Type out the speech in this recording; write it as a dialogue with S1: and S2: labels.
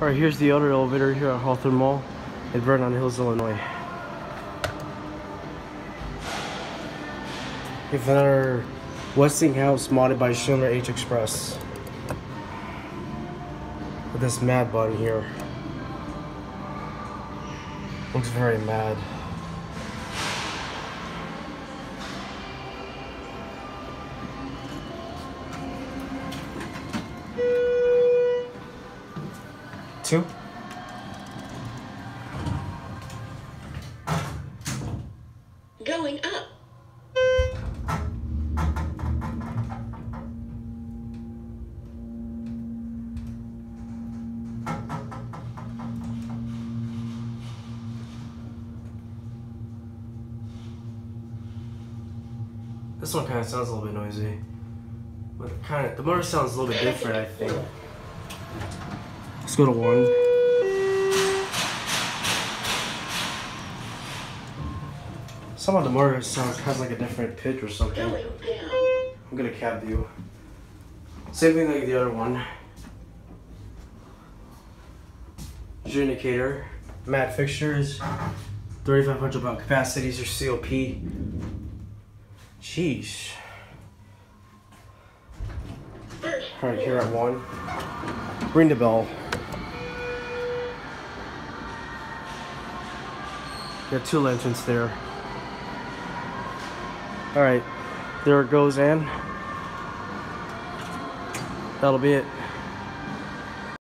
S1: Alright, here's the other elevator here at Hawthorn Mall in Vernon Hills, Illinois. Have another Westinghouse modded by Schindler HXpress. With this mad button here. Looks very mad. Two.
S2: Going up.
S1: This one kind of sounds a little bit noisy. But kind of, the motor sounds a little bit different, I think. Let's go to one. Some of the motor sounds has like a different pitch or something. I'm gonna cab view. Same thing like the other one. Your indicator, matte fixtures, 3500 watt capacities or COP. Jeez.
S2: First.
S1: Alright, here at one. Ring the bell. Got two lanterns there. Alright, there it goes, in. that'll be it.